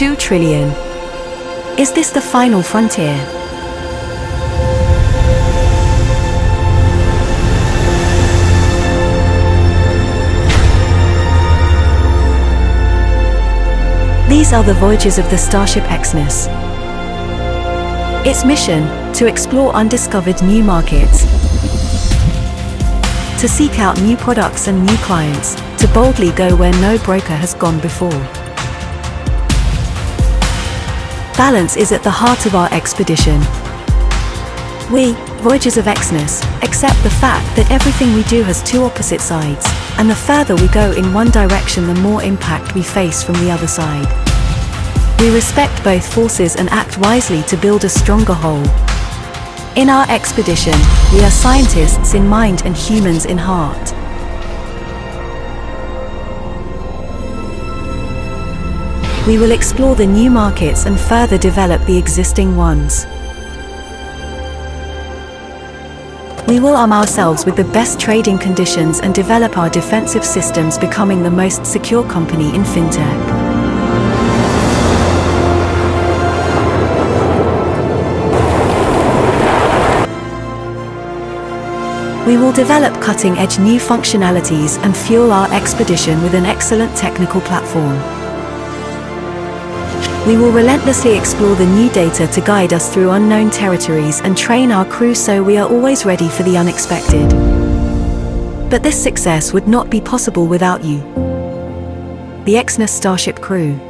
2 trillion. Is this the final frontier? These are the voyages of the Starship Exness. Its mission, to explore undiscovered new markets, to seek out new products and new clients, to boldly go where no broker has gone before. Balance is at the heart of our expedition. We, Voyagers of Exness, accept the fact that everything we do has two opposite sides, and the further we go in one direction the more impact we face from the other side. We respect both forces and act wisely to build a stronger whole. In our expedition, we are scientists in mind and humans in heart. We will explore the new markets and further develop the existing ones. We will arm ourselves with the best trading conditions and develop our defensive systems becoming the most secure company in fintech. We will develop cutting-edge new functionalities and fuel our expedition with an excellent technical platform. We will relentlessly explore the new data to guide us through unknown territories and train our crew so we are always ready for the unexpected. But this success would not be possible without you. The Exness Starship crew.